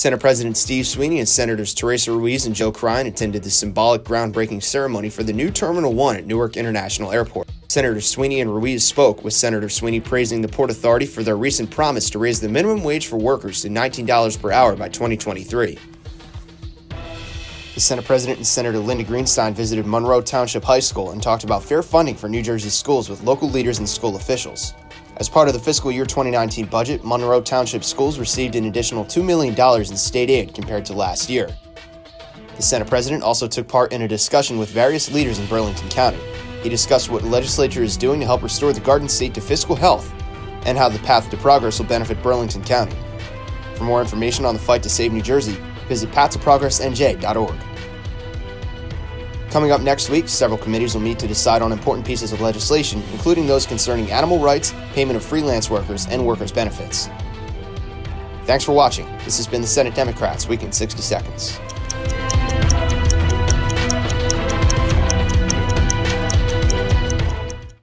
Senate President Steve Sweeney and Senators Teresa Ruiz and Joe Cryan attended the symbolic groundbreaking ceremony for the new Terminal 1 at Newark International Airport. Senator Sweeney and Ruiz spoke, with Senator Sweeney praising the Port Authority for their recent promise to raise the minimum wage for workers to $19 per hour by 2023. The Senate President and Senator Linda Greenstein visited Monroe Township High School and talked about fair funding for New Jersey schools with local leaders and school officials. As part of the fiscal year 2019 budget, Monroe Township schools received an additional $2 million in state aid compared to last year. The Senate President also took part in a discussion with various leaders in Burlington County. He discussed what the legislature is doing to help restore the Garden State to fiscal health and how the path to progress will benefit Burlington County. For more information on the fight to save New Jersey, visit pathtoprogressnj.org. Coming up next week, several committees will meet to decide on important pieces of legislation, including those concerning animal rights, payment of freelance workers, and workers' benefits. Thanks for watching. This has been the Senate Democrats Week in 60 Seconds.